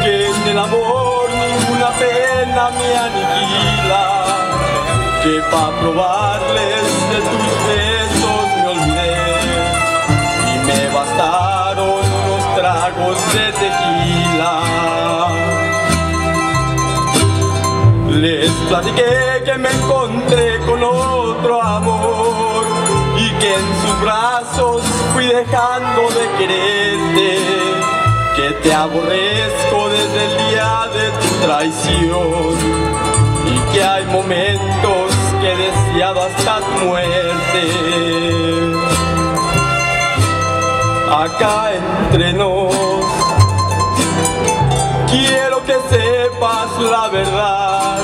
que en el amor ninguna pena me aniquila, que pa' probarles de tus besos me olvidé y me bastaron unos tragos de tequila. Les platiqué que me encontré con otro amor y que en sus brazos fui dejando de quererte, que te aborrezco desde el día de tu traición y que hay momentos que he deseado hasta tu muerte. Acá entre nos, quiero que sepas la verdad.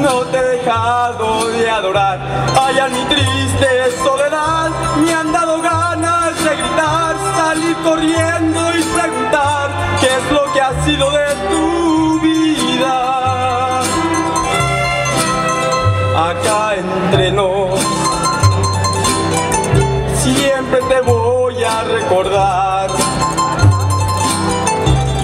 No te he dejado de adorar, allá en mi triste soledad me han dado corriendo y preguntar qué es lo que ha sido de tu vida. Acá entre nos, siempre te voy a recordar.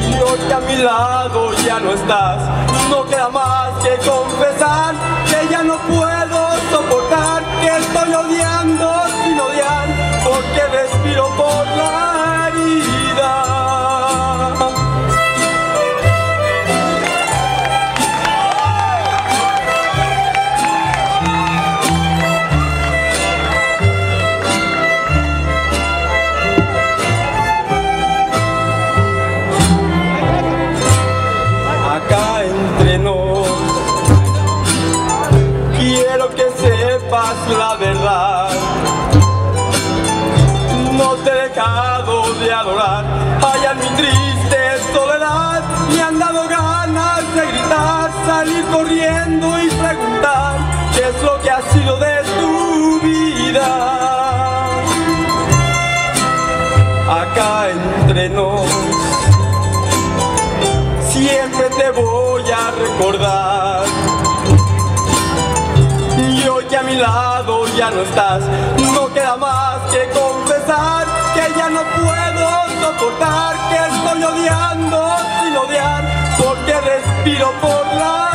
Y hoy que a mi lado ya no estás, no queda más que confesar que ya no puedo soportar, que estoy odiando sin odiar, porque respiro por sepas la verdad. No te he dejado de adorar. Allá en mi triste soledad me han dado ganas de gritar, salir corriendo y preguntar qué es lo que ha sido de tu vida. Acá entre nos siempre te voy a recordar. Ya no estás, no queda más que confesar que ya no puedo soportar, que estoy odiando sin odiar, porque respiro por la